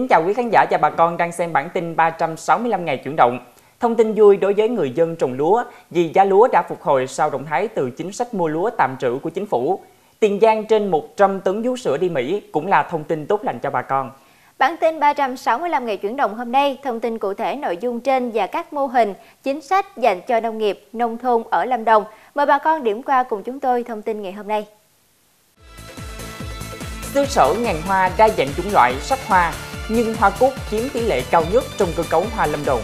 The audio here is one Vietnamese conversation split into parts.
Kính chào quý khán giả và bà con đang xem bản tin 365 ngày chuyển động. Thông tin vui đối với người dân trồng lúa vì giá lúa đã phục hồi sau động thái từ chính sách mua lúa tạm trữ của chính phủ. Tiền Giang trên 100 tấn vú sữa đi Mỹ cũng là thông tin tốt lành cho bà con. Bản tin 365 ngày chuyển động hôm nay thông tin cụ thể nội dung trên và các mô hình, chính sách dành cho nông nghiệp, nông thôn ở Lâm Đồng. Mời bà con điểm qua cùng chúng tôi thông tin ngày hôm nay. Xứ sở ngàn hoa đa dạng chủng loại sắc hoa, nhưng hoa cúc chiếm tỷ lệ cao nhất trong cơ cấu hoa Lâm Đồng.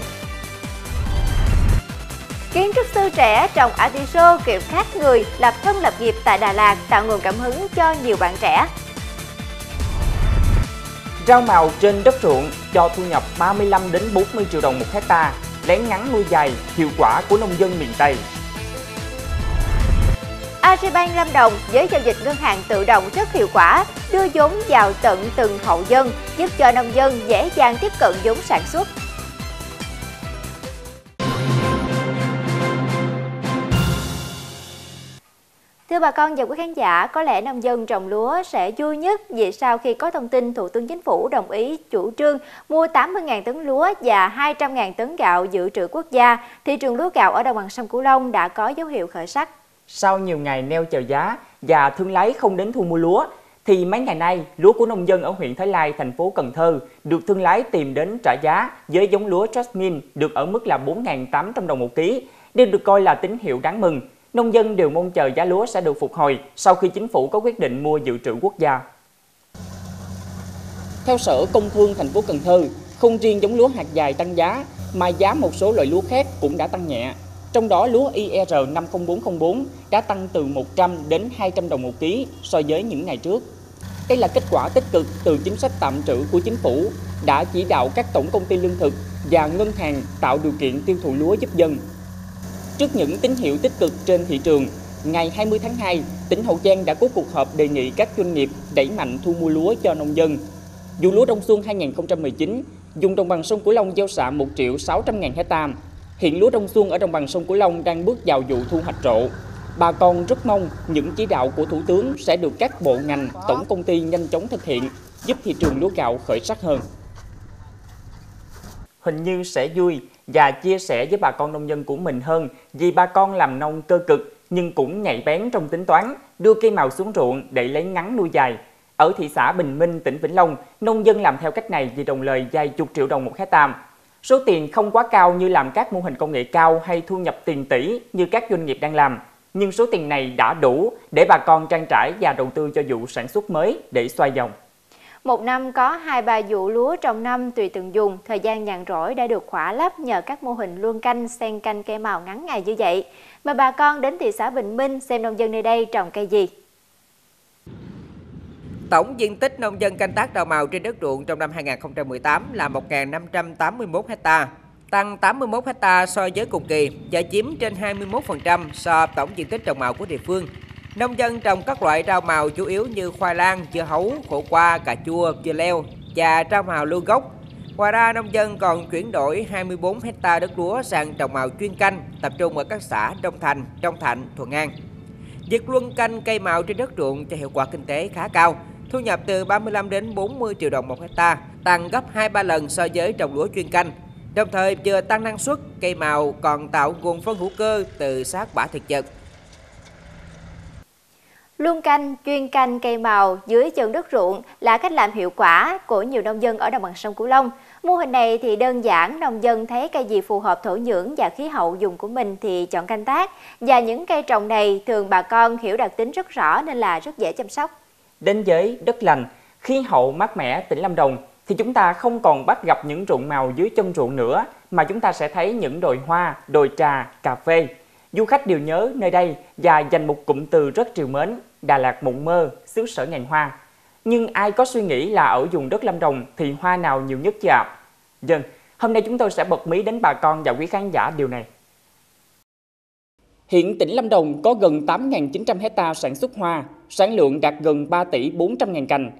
Kiến trúc sư trẻ trồng artiso kiểu khác người lập thân lập nghiệp tại Đà Lạt tạo nguồn cảm hứng cho nhiều bạn trẻ. Rau màu trên đất ruộng cho thu nhập 35 đến 40 triệu đồng một hecta, lén ngắn nuôi dài, hiệu quả của nông dân miền Tây. Agribank Lâm Đồng với giao dịch ngân hàng tự động rất hiệu quả, đưa vốn vào tận từng hộ dân, giúp cho nông dân dễ dàng tiếp cận vốn sản xuất. Thưa bà con và quý khán giả, có lẽ nông dân trồng lúa sẽ vui nhất vì sau khi có thông tin Thủ tướng Chính phủ đồng ý chủ trương mua 80.000 tấn lúa và 200.000 tấn gạo dự trữ quốc gia, thị trường lúa gạo ở đồng bằng sông Cửu Long đã có dấu hiệu khởi sắc. Sau nhiều ngày neo chờ giá và thương lái không đến thu mua lúa, thì mấy ngày nay lúa của nông dân ở huyện Thái Lai, thành phố Cần Thơ được thương lái tìm đến trả giá với giống lúa Jasmine được ở mức là 4.800 đồng một ký. Đây được coi là tín hiệu đáng mừng. Nông dân đều mong chờ giá lúa sẽ được phục hồi sau khi chính phủ có quyết định mua dự trữ quốc gia. Theo Sở Công Thương thành phố Cần Thơ, không riêng giống lúa hạt dài tăng giá mà giá một số loại lúa khác cũng đã tăng nhẹ trong đó lúa IR 50404 đã tăng từ 100 đến 200 đồng một ký so với những ngày trước. Đây là kết quả tích cực từ chính sách tạm trữ của chính phủ đã chỉ đạo các tổng công ty lương thực và ngân hàng tạo điều kiện tiêu thụ lúa giúp dân. Trước những tín hiệu tích cực trên thị trường, ngày 20 tháng 2, tỉnh Hậu Giang đã có cuộc họp đề nghị các doanh nghiệp đẩy mạnh thu mua lúa cho nông dân. Vụ lúa đông xuân 2019, dùng đồng bằng sông Cửu Long gieo xạ 1 triệu 600 ngàn hectare Hiện lúa đông xuân ở đồng bằng sông Cửu Long đang bước vào vụ thu hoạch rộ. Bà con rất mong những chỉ đạo của Thủ tướng sẽ được các bộ ngành, tổng công ty nhanh chóng thực hiện, giúp thị trường lúa gạo khởi sắc hơn. Hình như sẽ vui và chia sẻ với bà con nông dân của mình hơn vì bà con làm nông cơ cực nhưng cũng nhạy bén trong tính toán, đưa cây màu xuống ruộng để lấy ngắn nuôi dài. Ở thị xã Bình Minh, tỉnh Vĩnh Long, nông dân làm theo cách này vì đồng lời dài chục triệu đồng một hectare Số tiền không quá cao như làm các mô hình công nghệ cao hay thu nhập tiền tỷ như các doanh nghiệp đang làm, nhưng số tiền này đã đủ để bà con trang trải và đầu tư cho vụ sản xuất mới để xoay dòng. Một năm có hai ba vụ lúa trong năm tùy từng dùng, thời gian nhàn rỗi đã được khỏa lấp nhờ các mô hình luân canh, sen canh cây màu ngắn ngày như vậy. Mời bà con đến thị xã Bình Minh xem nông dân nơi đây trồng cây gì. Tổng diện tích nông dân canh tác rau màu trên đất ruộng trong năm 2018 là 1.581 ha, tăng 81 ha so với cùng kỳ và chiếm trên 21% so tổng diện tích trồng màu của địa phương. Nông dân trồng các loại rau màu chủ yếu như khoai lang, dưa hấu, khổ qua, cà chua, dưa leo và rau màu lưu gốc. Ngoài ra, nông dân còn chuyển đổi 24 hecta đất lúa sang trồng màu chuyên canh, tập trung ở các xã Đông Thành, Đông Thạnh, Thuận An. Việc luân canh cây màu trên đất ruộng cho hiệu quả kinh tế khá cao, thu nhập từ 35 đến 40 triệu đồng một hecta, tăng gấp 2-3 lần so với trồng lúa chuyên canh. Đồng thời vừa tăng năng suất, cây màu còn tạo nguồn phân hữu cơ từ sát bã thực vật. Luân canh, chuyên canh cây màu dưới chân đất ruộng là cách làm hiệu quả của nhiều nông dân ở đồng bằng sông Cửu Long. Mô hình này thì đơn giản, nông dân thấy cây gì phù hợp thổ nhưỡng và khí hậu dùng của mình thì chọn canh tác. Và những cây trồng này thường bà con hiểu đặc tính rất rõ nên là rất dễ chăm sóc. Đến với đất lành, khí hậu mát mẻ tỉnh Lâm Đồng thì chúng ta không còn bắt gặp những ruộng màu dưới chân ruộng nữa mà chúng ta sẽ thấy những đồi hoa, đồi trà, cà phê. Du khách đều nhớ nơi đây và dành một cụm từ rất triều mến, Đà Lạt mộng mơ, xứ sở ngàn hoa. Nhưng ai có suy nghĩ là ở vùng đất Lâm Đồng thì hoa nào nhiều nhất chứ ạ? Dân, hôm nay chúng tôi sẽ bật mí đến bà con và quý khán giả điều này. Hiện tỉnh Lâm Đồng có gần 8.900 hecta sản xuất hoa, sản lượng đạt gần 3 tỷ 400 ngàn cành.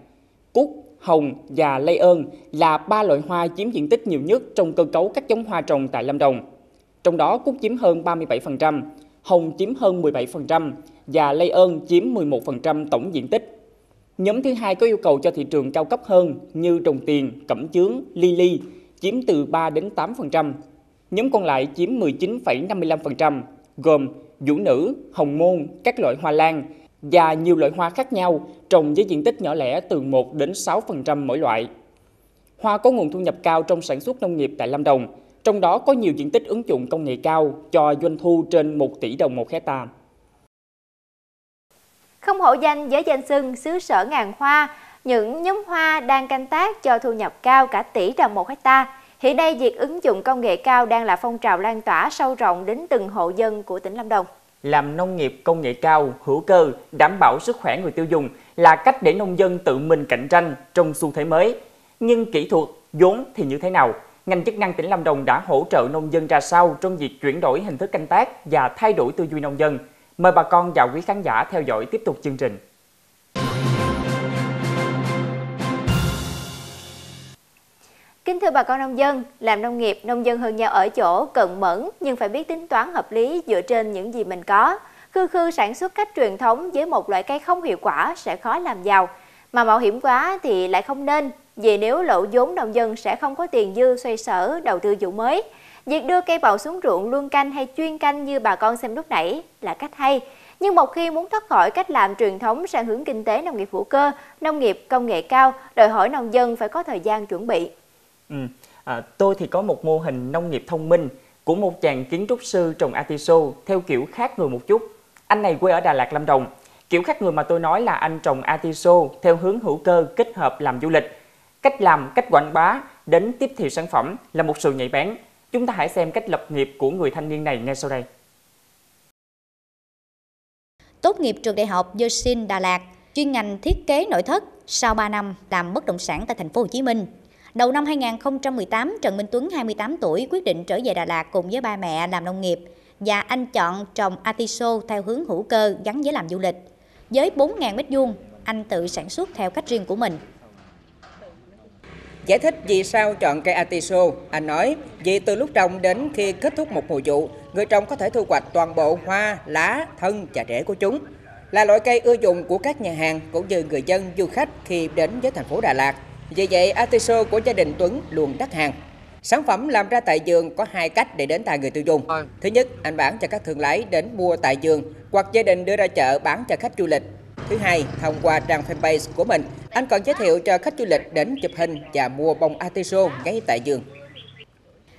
Cúc, hồng và lây ơn là ba loại hoa chiếm diện tích nhiều nhất trong cơ cấu các giống hoa trồng tại Lâm Đồng. Trong đó cúc chiếm hơn 37%, hồng chiếm hơn 17% và lây ơn chiếm 11% tổng diện tích. Nhóm thứ hai có yêu cầu cho thị trường cao cấp hơn như trồng tiền, cẩm chướng, ly ly, chiếm từ 3 đến 8%. Nhóm còn lại chiếm 19,55%, gồm vũ nữ, hồng môn, các loại hoa lan và nhiều loại hoa khác nhau trồng với diện tích nhỏ lẻ từ 1 đến 6% mỗi loại. Hoa có nguồn thu nhập cao trong sản xuất nông nghiệp tại Lâm Đồng, trong đó có nhiều diện tích ứng dụng công nghệ cao cho doanh thu trên 1 tỷ đồng một hectare. Không hổ danh với danh xưng xứ sở ngàn hoa, những nhóm hoa đang canh tác cho thu nhập cao cả tỷ đồng một hecta. Hiện nay, việc ứng dụng công nghệ cao đang là phong trào lan tỏa sâu rộng đến từng hộ dân của tỉnh Lâm Đồng. Làm nông nghiệp công nghệ cao, hữu cơ, đảm bảo sức khỏe người tiêu dùng là cách để nông dân tự mình cạnh tranh trong xu thế mới. Nhưng kỹ thuật, vốn thì như thế nào? Ngành chức năng tỉnh Lâm Đồng đã hỗ trợ nông dân ra sao trong việc chuyển đổi hình thức canh tác và thay đổi tư duy nông dân? Mời bà con và quý khán giả theo dõi tiếp tục chương trình. Kính thưa bà con nông dân, làm nông nghiệp, nông dân hơn nhau ở chỗ cần mẫn nhưng phải biết tính toán hợp lý dựa trên những gì mình có. Khư khư sản xuất cách truyền thống với một loại cây không hiệu quả sẽ khó làm giàu. Mà mạo hiểm quá thì lại không nên, vì nếu lỗ vốn nông dân sẽ không có tiền dư xoay sở đầu tư vụ mới. Việc đưa cây bầu xuống ruộng luân canh hay chuyên canh như bà con xem lúc nãy là cách hay. Nhưng một khi muốn thoát khỏi cách làm truyền thống sang hướng kinh tế nông nghiệp hữu cơ, nông nghiệp công nghệ cao, đòi hỏi nông dân phải có thời gian chuẩn bị. Ừ. À, tôi thì có một mô hình nông nghiệp thông minh của một chàng kiến trúc sư trồng atiso theo kiểu khác người một chút. Anh này quê ở Đà Lạt, Lâm Đồng. Kiểu khác người mà tôi nói là anh trồng atiso theo hướng hữu cơ kết hợp làm du lịch. Cách làm, cách quảng bá đến tiếp thị sản phẩm là một sự nhạy bén. Chúng ta hãy xem cách lập nghiệp của người thanh niên này ngay sau đây. Tốt nghiệp trường đại học Yosin Đà Lạt, chuyên ngành thiết kế nội thất, sau 3 năm làm bất động sản tại thành phố Hồ Chí Minh. Đầu năm 2018, Trần Minh Tuấn 28 tuổi quyết định trở về Đà Lạt cùng với ba mẹ làm nông nghiệp và anh chọn trồng atiso theo hướng hữu cơ gắn với làm du lịch. Với 4.000 m2, anh tự sản xuất theo cách riêng của mình. Giải thích vì sao chọn cây atiso, anh nói vì từ lúc trồng đến khi kết thúc một mùa vụ, người trồng có thể thu hoạch toàn bộ hoa, lá, thân và rễ của chúng. Là loại cây ưa dùng của các nhà hàng cũng như người dân du khách khi đến với thành phố Đà Lạt. Vì vậy, atiso của gia đình Tuấn luôn đắt hàng. Sản phẩm làm ra tại vườn có hai cách để đến tay người tiêu dùng. Thứ nhất, anh bán cho các thương lái đến mua tại vườn hoặc gia đình đưa ra chợ bán cho khách du lịch. Thứ hai, thông qua trang fanpage của mình, anh còn giới thiệu cho khách du lịch đến chụp hình và mua bông atiso ngay tại vườn.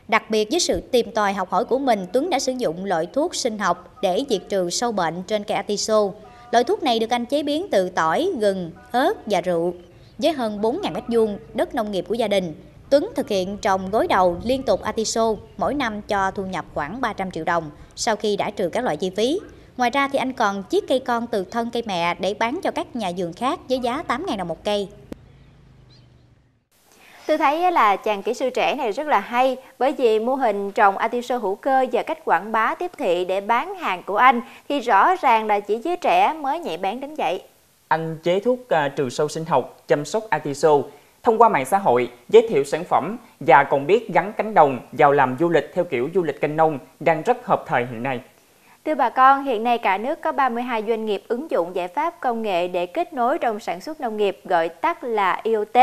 Đặc biệt với sự tìm tòi học hỏi của mình, Tuấn đã sử dụng loại thuốc sinh học để diệt trừ sâu bệnh trên cây atiso. Loại thuốc này được anh chế biến từ tỏi, gừng, ớt và rượu. Với hơn 4.000 m2 đất nông nghiệp của gia đình, Tuấn thực hiện trồng gối đầu liên tục atiso, mỗi năm cho thu nhập khoảng 300 triệu đồng sau khi đã trừ các loại chi phí. Ngoài ra thì anh còn chiết cây con từ thân cây mẹ để bán cho các nhà vườn khác với giá 8.000 đồng một cây. Tôi thấy là chàng kỹ sư trẻ này rất là hay bởi vì mô hình trồng atiso hữu cơ và cách quảng bá tiếp thị để bán hàng của anh thì rõ ràng là chỉ giới trẻ mới nhạy bán đến vậy. Anh chế thuốc uh, trừ sâu sinh học chăm sóc atiso thông qua mạng xã hội giới thiệu sản phẩm và còn biết gắn cánh đồng vào làm du lịch theo kiểu du lịch canh nông đang rất hợp thời hiện nay. Thưa bà con, hiện nay cả nước có 32 doanh nghiệp ứng dụng giải pháp công nghệ để kết nối trong sản xuất nông nghiệp gọi tắt là IoT.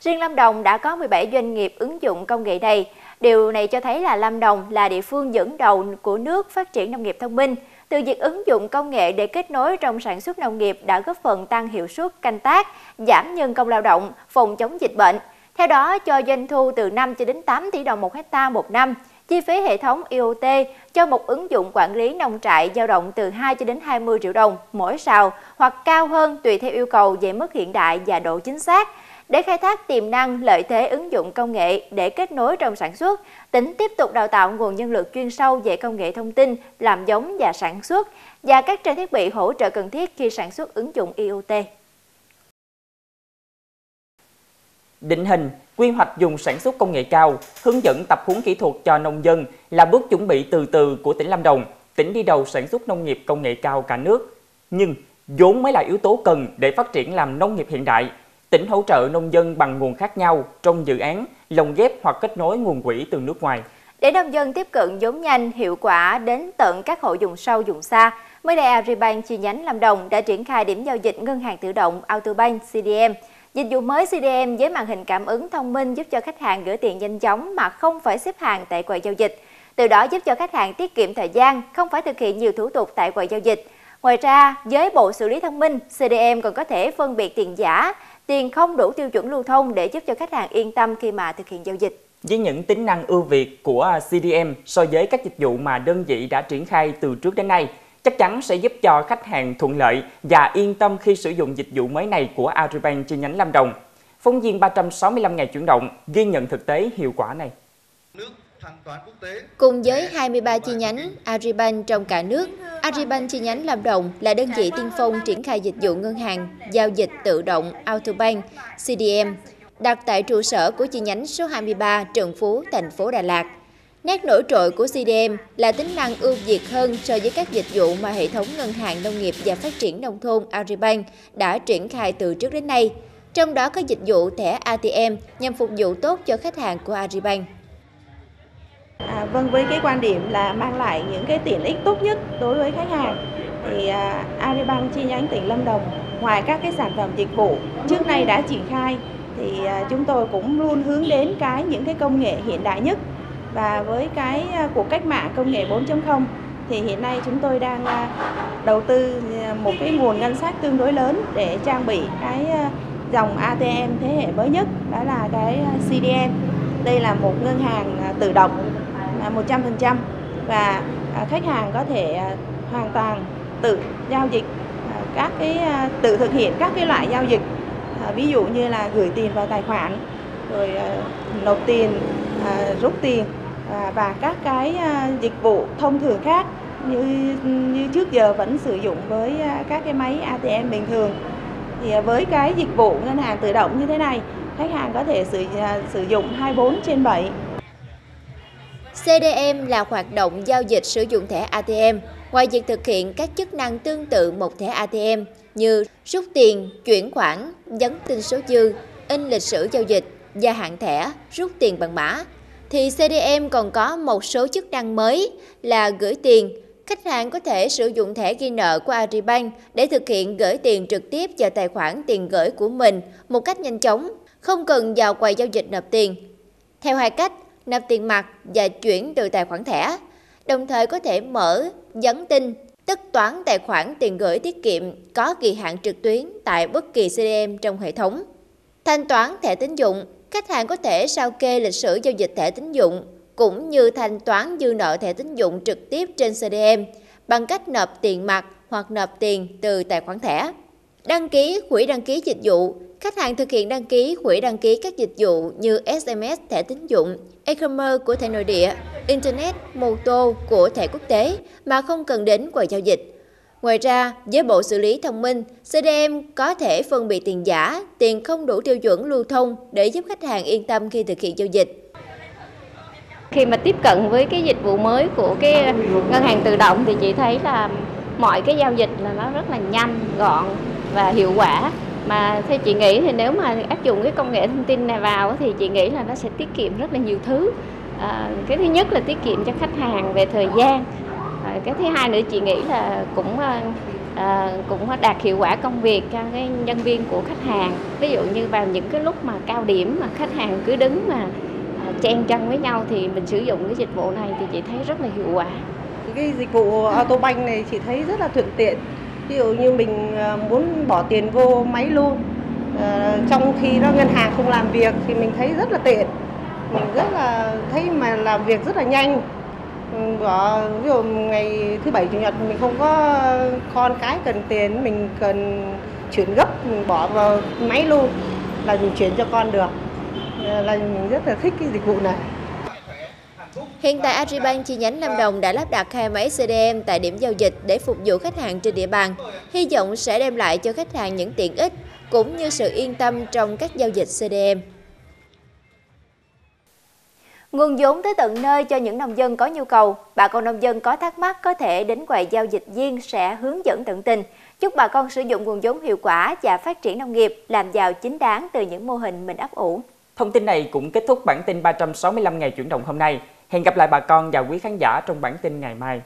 Riêng Lâm Đồng đã có 17 doanh nghiệp ứng dụng công nghệ này. Điều này cho thấy là Lâm Đồng là địa phương dẫn đầu của nước phát triển nông nghiệp thông minh. Từ việc ứng dụng công nghệ để kết nối trong sản xuất nông nghiệp đã góp phần tăng hiệu suất canh tác, giảm nhân công lao động, phòng chống dịch bệnh. Theo đó, cho doanh thu từ 5 cho đến 8 tỷ đồng một hecta một năm. Chi phí hệ thống IoT cho một ứng dụng quản lý nông trại dao động từ 2 cho đến 20 triệu đồng mỗi sào hoặc cao hơn tùy theo yêu cầu về mức hiện đại và độ chính xác. Để khai thác tiềm năng, lợi thế ứng dụng công nghệ để kết nối trong sản xuất, tỉnh tiếp tục đào tạo nguồn nhân lực chuyên sâu về công nghệ thông tin, làm giống và sản xuất và các trang thiết bị hỗ trợ cần thiết khi sản xuất ứng dụng IoT. Định hình, quy hoạch dùng sản xuất công nghệ cao, hướng dẫn tập huấn kỹ thuật cho nông dân là bước chuẩn bị từ từ của tỉnh Lâm Đồng, tỉnh đi đầu sản xuất nông nghiệp công nghệ cao cả nước. Nhưng vốn mới là yếu tố cần để phát triển làm nông nghiệp hiện đại. Tỉnh hỗ trợ nông dân bằng nguồn khác nhau trong dự án, lồng ghép hoặc kết nối nguồn quỹ từ nước ngoài. Để nông dân tiếp cận vốn nhanh, hiệu quả đến tận các hộ dùng sâu, dùng xa, mới đây Agribank chi nhánh Lâm Đồng đã triển khai điểm giao dịch ngân hàng tự động Autobank CDM. Dịch vụ mới CDM với màn hình cảm ứng thông minh giúp cho khách hàng gửi tiền nhanh chóng mà không phải xếp hàng tại quầy giao dịch. Từ đó giúp cho khách hàng tiết kiệm thời gian, không phải thực hiện nhiều thủ tục tại quầy giao dịch. Ngoài ra, với bộ xử lý thông minh, CDM còn có thể phân biệt tiền giả, tiền không đủ tiêu chuẩn lưu thông để giúp cho khách hàng yên tâm khi mà thực hiện giao dịch. Với những tính năng ưu việt của CDM so với các dịch vụ mà đơn vị đã triển khai từ trước đến nay, chắc chắn sẽ giúp cho khách hàng thuận lợi và yên tâm khi sử dụng dịch vụ mới này của Agribank chi nhánh Lâm Đồng. Phóng viên 365 ngày chuyển động ghi nhận thực tế hiệu quả này. Cùng với 23 chi nhánh Agribank trong cả nước, Agribank chi nhánh Lâm Đồng là đơn vị tiên phong triển khai dịch vụ ngân hàng giao dịch tự động Autobank CDM đặt tại trụ sở của chi nhánh số 23 Trần Phú, thành phố Đà Lạt. Nét nổi trội của CDM là tính năng ưu việt hơn so với các dịch vụ mà hệ thống ngân hàng nông nghiệp và phát triển nông thôn Agribank đã triển khai từ trước đến nay. Trong đó có dịch vụ thẻ ATM nhằm phục vụ tốt cho khách hàng của Agribank. À, vâng, với cái quan điểm là mang lại những cái tiện ích tốt nhất đối với khách hàng thì à, Agribank chi nhánh tỉnh Lâm Đồng ngoài các cái sản phẩm dịch vụ trước nay đã triển khai thì à, chúng tôi cũng luôn hướng đến cái những cái công nghệ hiện đại nhất và với cái à, cuộc cách mạng công nghệ 4.0 thì hiện nay chúng tôi đang à, đầu tư à, một cái nguồn ngân sách tương đối lớn để trang bị cái à, dòng ATM thế hệ mới nhất đó là cái à, CDM. Đây là một ngân hàng tự động À, 100% và à, khách hàng có thể à, hoàn toàn tự giao dịch các cái tự thực hiện các cái loại giao dịch. Ví dụ như là gửi tiền vào tài khoản, rồi nộp tiền rút tiền và các cái dịch vụ thông thường khác như như trước giờ vẫn sử dụng với các cái máy ATM bình thường. Thì với cái dịch vụ ngân hàng tự động như thế này, khách hàng có thể sử sử dụng 24 trên 7 CDM là hoạt động giao dịch sử dụng thẻ ATM. Ngoài việc thực hiện các chức năng tương tự một thẻ ATM, như rút tiền, chuyển khoản, nhấn tin số dư, in lịch sử giao dịch, gia hạn thẻ, rút tiền bằng mã, thì CDM còn có một số chức năng mới là gửi tiền. Khách hàng có thể sử dụng thẻ ghi nợ của Agribank để thực hiện gửi tiền trực tiếp vào tài khoản tiền gửi của mình một cách nhanh chóng, không cần vào quầy giao dịch nộp tiền. Theo hai cách, nạp tiền mặt và chuyển từ tài khoản thẻ, đồng thời có thể mở, nhắn tin, tất toán tài khoản tiền gửi tiết kiệm có kỳ hạn trực tuyến tại bất kỳ CDM trong hệ thống. Thanh toán thẻ tín dụng, khách hàng có thể sao kê lịch sử giao dịch thẻ tín dụng cũng như thanh toán dư nợ thẻ tín dụng trực tiếp trên CDM bằng cách nộp tiền mặt hoặc nộp tiền từ tài khoản thẻ. Đăng ký quỹ đăng ký dịch vụ, khách hàng thực hiện đăng ký quỹ đăng ký các dịch vụ như SMS thẻ tín dụng, e-commerce của thẻ nội địa, Internet, mô tô của thẻ quốc tế mà không cần đến quầy giao dịch. Ngoài ra, với bộ xử lý thông minh, CDM có thể phân biệt tiền giả, tiền không đủ tiêu chuẩn lưu thông để giúp khách hàng yên tâm khi thực hiện giao dịch. Khi mà tiếp cận với cái dịch vụ mới của cái ngân hàng tự động thì chị thấy là mọi cái giao dịch là nó rất là nhanh, gọn và hiệu quả mà theo chị nghĩ thì nếu mà áp dụng cái công nghệ thông tin này vào thì chị nghĩ là nó sẽ tiết kiệm rất là nhiều thứ. À, cái thứ nhất là tiết kiệm cho khách hàng về thời gian. À, cái thứ hai nữa chị nghĩ là cũng à, à, cũng đạt hiệu quả công việc cho cái nhân viên của khách hàng. Ví dụ như vào những cái lúc mà cao điểm mà khách hàng cứ đứng mà à, chen chân với nhau thì mình sử dụng cái dịch vụ này thì chị thấy rất là hiệu quả. Cái dịch vụ autobank này chị thấy rất là thuận tiện ví dụ như mình à, muốn bỏ tiền vô máy luôn à, trong khi đó ngân hàng không làm việc thì mình thấy rất là tiện mình rất là thấy mà làm việc rất là nhanh. Bỏ, ví dụ ngày thứ bảy, chủ nhật mình không có con cái cần tiền, mình cần chuyển gấp, mình bỏ vào máy luôn là mình chuyển cho con được. Là mình rất là thích cái dịch vụ này. Hiện tại Agribank chi nhánh Lâm Đồng đã lắp đặt hai máy CDM tại điểm giao dịch để phục vụ khách hàng trên địa bàn, hy vọng sẽ đem lại cho khách hàng những tiện ích cũng như sự yên tâm trong các giao dịch CDM. Nguồn vốn tới tận nơi cho những nông dân có nhu cầu, bà con nông dân có thắc mắc có thể đến quầy giao dịch viên sẽ hướng dẫn tận tình. Chúc bà con sử dụng nguồn vốn hiệu quả và phát triển nông nghiệp, làm giàu chính đáng từ những mô hình mình ấp ủ. Thông tin này cũng kết thúc bản tin 365 ngày chuyển động hôm nay. Hẹn gặp lại bà con và quý khán giả trong bản tin ngày mai.